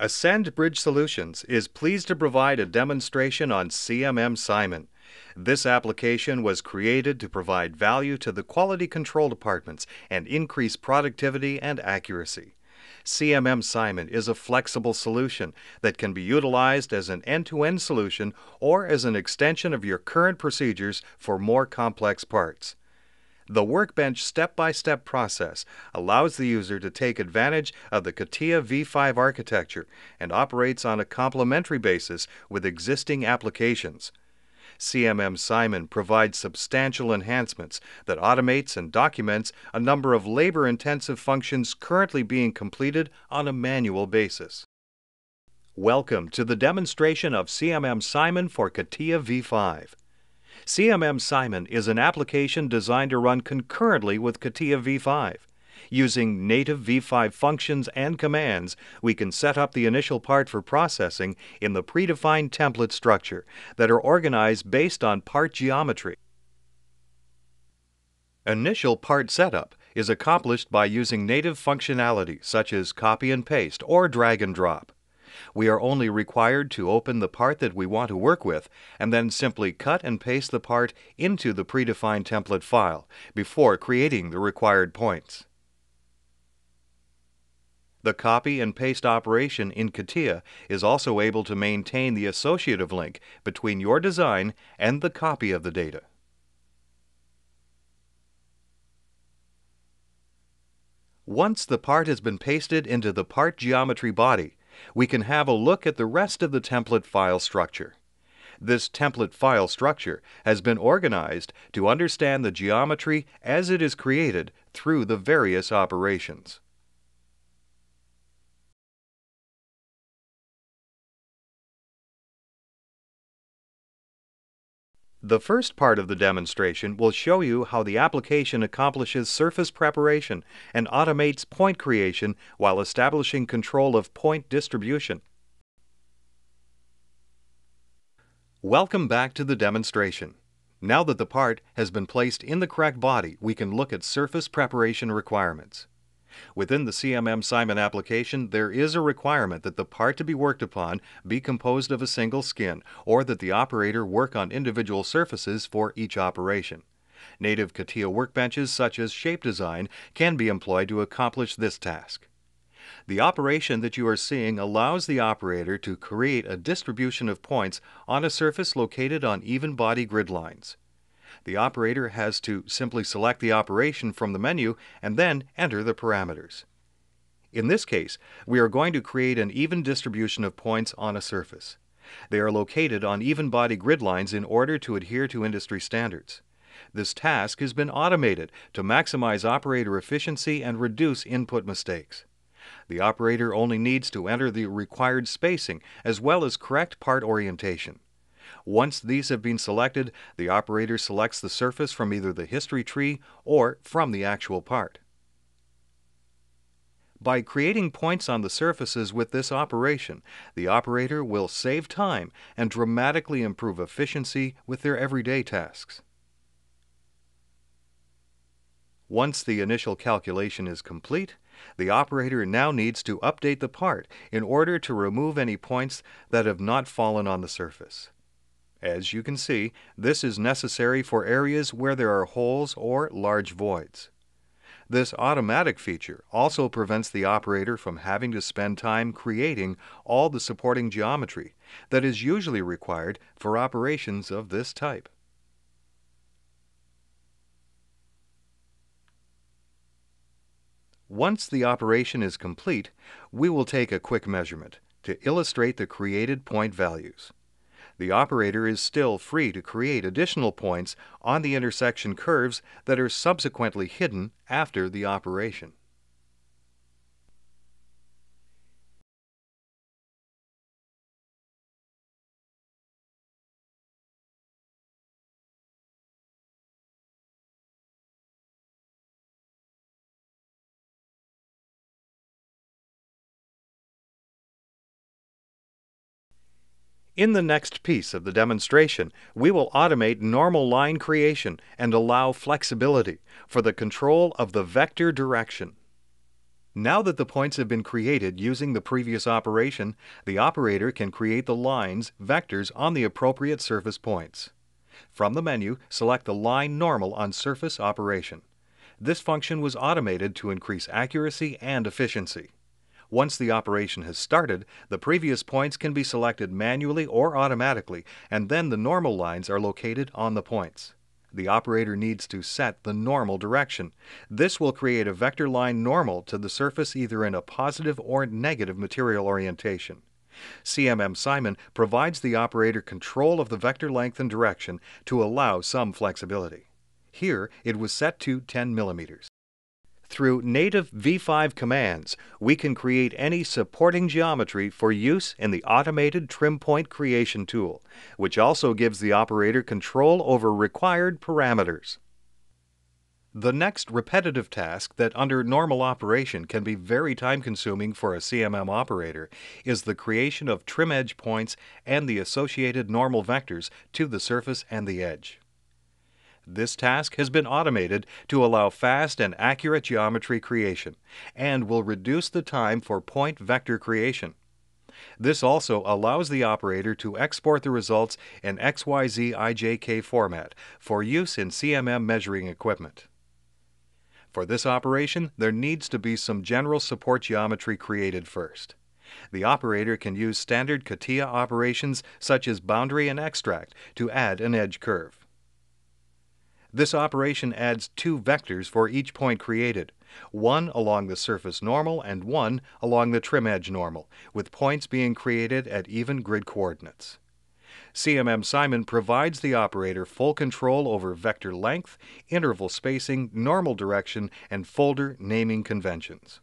AscendBridge Solutions is pleased to provide a demonstration on CMM Simon. This application was created to provide value to the quality control departments and increase productivity and accuracy. CMM Simon is a flexible solution that can be utilized as an end to end solution or as an extension of your current procedures for more complex parts. The Workbench step by step process allows the user to take advantage of the CATIA V5 architecture and operates on a complementary basis with existing applications. CMM Simon provides substantial enhancements that automates and documents a number of labor intensive functions currently being completed on a manual basis. Welcome to the demonstration of CMM Simon for CATIA V5. CMM Simon is an application designed to run concurrently with CATIA V5. Using native V5 functions and commands, we can set up the initial part for processing in the predefined template structure that are organized based on part geometry. Initial part setup is accomplished by using native functionality such as copy and paste or drag and drop. We are only required to open the part that we want to work with and then simply cut and paste the part into the predefined template file before creating the required points. The copy and paste operation in CATIA is also able to maintain the associative link between your design and the copy of the data. Once the part has been pasted into the part geometry body, we can have a look at the rest of the template file structure. This template file structure has been organized to understand the geometry as it is created through the various operations. The first part of the demonstration will show you how the application accomplishes surface preparation and automates point creation while establishing control of point distribution. Welcome back to the demonstration. Now that the part has been placed in the correct body, we can look at surface preparation requirements. Within the CMM Simon application, there is a requirement that the part to be worked upon be composed of a single skin, or that the operator work on individual surfaces for each operation. Native CATIA workbenches such as Shape Design can be employed to accomplish this task. The operation that you are seeing allows the operator to create a distribution of points on a surface located on even body grid lines the operator has to simply select the operation from the menu and then enter the parameters. In this case, we are going to create an even distribution of points on a surface. They are located on even body grid lines in order to adhere to industry standards. This task has been automated to maximize operator efficiency and reduce input mistakes. The operator only needs to enter the required spacing as well as correct part orientation. Once these have been selected, the operator selects the surface from either the history tree or from the actual part. By creating points on the surfaces with this operation, the operator will save time and dramatically improve efficiency with their everyday tasks. Once the initial calculation is complete, the operator now needs to update the part in order to remove any points that have not fallen on the surface. As you can see, this is necessary for areas where there are holes or large voids. This automatic feature also prevents the operator from having to spend time creating all the supporting geometry that is usually required for operations of this type. Once the operation is complete, we will take a quick measurement to illustrate the created point values the operator is still free to create additional points on the intersection curves that are subsequently hidden after the operation. In the next piece of the demonstration, we will automate normal line creation and allow flexibility for the control of the vector direction. Now that the points have been created using the previous operation, the operator can create the lines, vectors on the appropriate surface points. From the menu, select the line normal on surface operation. This function was automated to increase accuracy and efficiency. Once the operation has started, the previous points can be selected manually or automatically, and then the normal lines are located on the points the operator needs to set the normal direction. This will create a vector line normal to the surface either in a positive or negative material orientation. CMM Simon provides the operator control of the vector length and direction to allow some flexibility. Here it was set to 10 millimeters. Through native V5 commands, we can create any supporting geometry for use in the automated trim point creation tool, which also gives the operator control over required parameters. The next repetitive task that under normal operation can be very time consuming for a CMM operator is the creation of trim edge points and the associated normal vectors to the surface and the edge. This task has been automated to allow fast and accurate geometry creation and will reduce the time for point vector creation. This also allows the operator to export the results in XYZ IJK format for use in CMM measuring equipment. For this operation, there needs to be some general support geometry created first. The operator can use standard CATIA operations such as boundary and extract to add an edge curve. This operation adds two vectors for each point created, one along the surface normal and one along the trim edge normal, with points being created at even grid coordinates. CMM Simon provides the operator full control over vector length, interval spacing, normal direction, and folder naming conventions.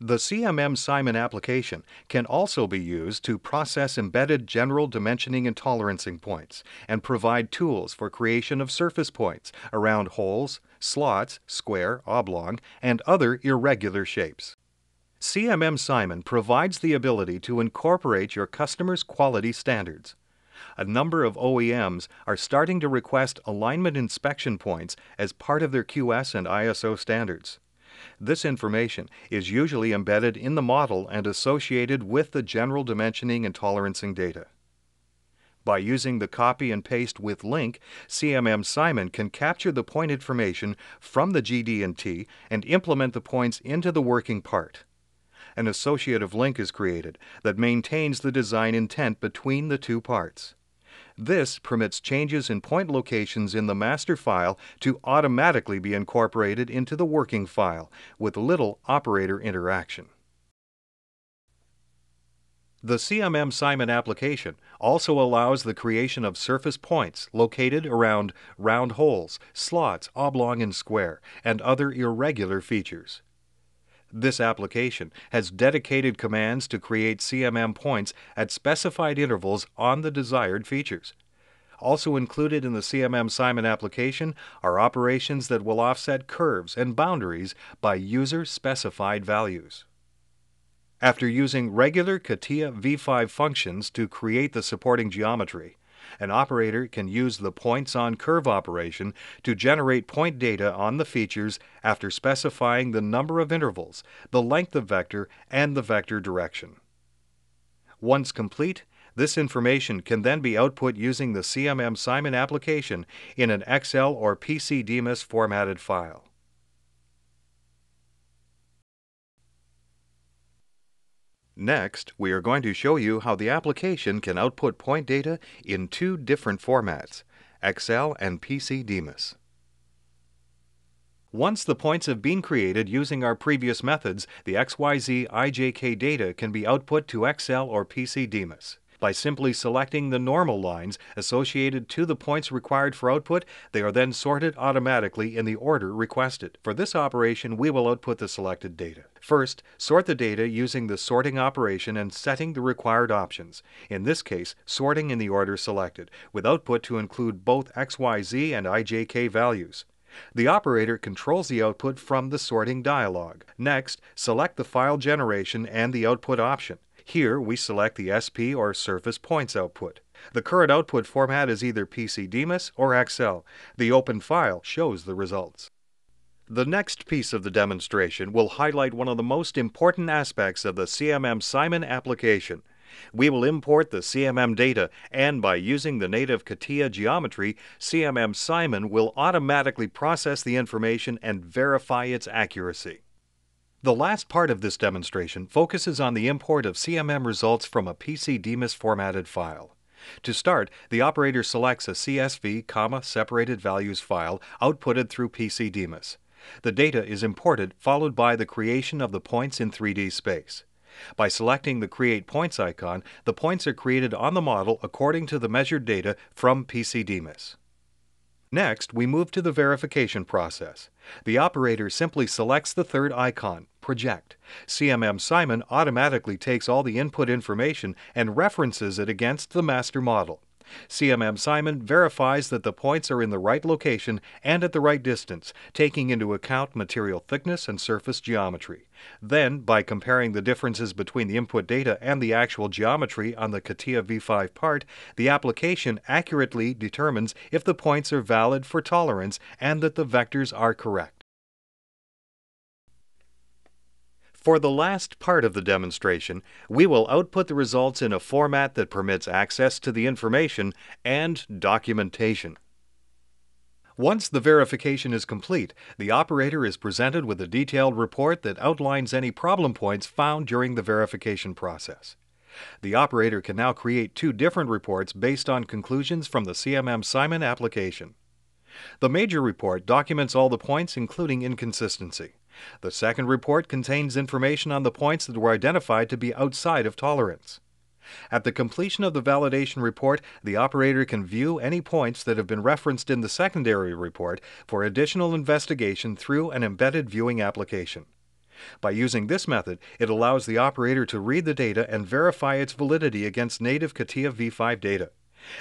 The CMM Simon application can also be used to process embedded general dimensioning and tolerancing points and provide tools for creation of surface points around holes, slots, square, oblong, and other irregular shapes. CMM Simon provides the ability to incorporate your customer's quality standards. A number of OEMs are starting to request alignment inspection points as part of their QS and ISO standards. This information is usually embedded in the model and associated with the general dimensioning and tolerancing data. By using the copy and paste with link, CMM Simon can capture the point information from the GD&T and implement the points into the working part. An associative link is created that maintains the design intent between the two parts. This permits changes in point locations in the master file to automatically be incorporated into the working file with little operator interaction. The CMM Simon application also allows the creation of surface points located around round holes, slots, oblong and square, and other irregular features. This application has dedicated commands to create CMM points at specified intervals on the desired features. Also included in the CMM Simon application are operations that will offset curves and boundaries by user-specified values. After using regular CATIA V5 functions to create the supporting geometry, an operator can use the points on curve operation to generate point data on the features after specifying the number of intervals, the length of vector, and the vector direction. Once complete, this information can then be output using the CMM Simon application in an Excel or PC-DMIS formatted file. Next, we are going to show you how the application can output point data in two different formats, Excel and PC-DMIS. Once the points have been created using our previous methods, the XYZ IJK data can be output to Excel or PC-DMIS. By simply selecting the normal lines associated to the points required for output, they are then sorted automatically in the order requested. For this operation, we will output the selected data. First, sort the data using the sorting operation and setting the required options. In this case, sorting in the order selected, with output to include both XYZ and IJK values. The operator controls the output from the sorting dialog. Next, select the file generation and the output option. Here we select the SP or surface points output. The current output format is either PC-DMIS or Excel. The open file shows the results. The next piece of the demonstration will highlight one of the most important aspects of the CMM Simon application. We will import the CMM data, and by using the native CATIA geometry, CMM Simon will automatically process the information and verify its accuracy. The last part of this demonstration focuses on the import of CMM results from a PC-DMIS formatted file. To start, the operator selects a CSV, comma, separated values file outputted through PC-DMIS. The data is imported, followed by the creation of the points in 3D space. By selecting the Create Points icon, the points are created on the model according to the measured data from PC-DMIS. Next, we move to the verification process. The operator simply selects the third icon, Project. CMM Simon automatically takes all the input information and references it against the master model. CMM Simon verifies that the points are in the right location and at the right distance, taking into account material thickness and surface geometry. Then, by comparing the differences between the input data and the actual geometry on the CATIA V5 part, the application accurately determines if the points are valid for tolerance and that the vectors are correct. For the last part of the demonstration, we will output the results in a format that permits access to the information and documentation. Once the verification is complete, the operator is presented with a detailed report that outlines any problem points found during the verification process. The operator can now create two different reports based on conclusions from the CMM Simon application. The major report documents all the points including inconsistency. The second report contains information on the points that were identified to be outside of tolerance. At the completion of the validation report, the operator can view any points that have been referenced in the secondary report for additional investigation through an embedded viewing application. By using this method, it allows the operator to read the data and verify its validity against native CATIA V5 data.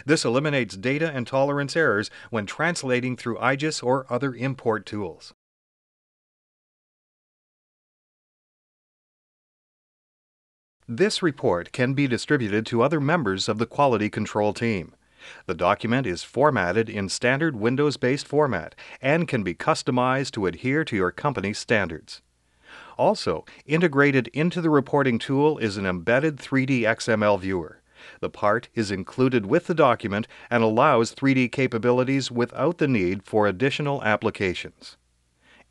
This eliminates data and tolerance errors when translating through IGES or other import tools. This report can be distributed to other members of the quality control team. The document is formatted in standard Windows-based format and can be customized to adhere to your company's standards. Also, integrated into the reporting tool is an embedded 3D XML viewer. The part is included with the document and allows 3D capabilities without the need for additional applications.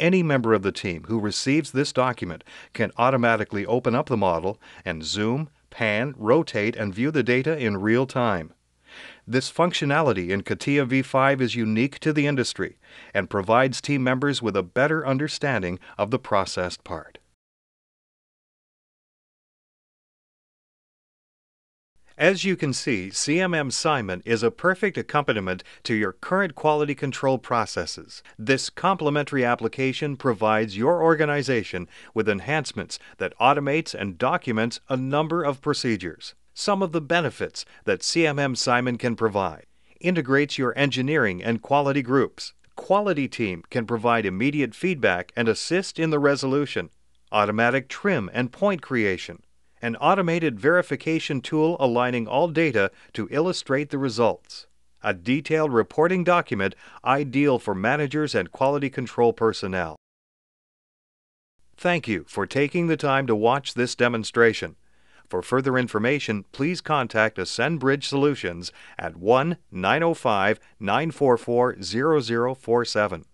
Any member of the team who receives this document can automatically open up the model and zoom, pan, rotate, and view the data in real time. This functionality in CATIA V5 is unique to the industry and provides team members with a better understanding of the processed part. As you can see, CMM Simon is a perfect accompaniment to your current quality control processes. This complementary application provides your organization with enhancements that automates and documents a number of procedures. Some of the benefits that CMM Simon can provide integrates your engineering and quality groups. Quality team can provide immediate feedback and assist in the resolution. Automatic trim and point creation an automated verification tool aligning all data to illustrate the results. A detailed reporting document ideal for managers and quality control personnel. Thank you for taking the time to watch this demonstration. For further information, please contact AscendBridge Solutions at 1 905 944 0047.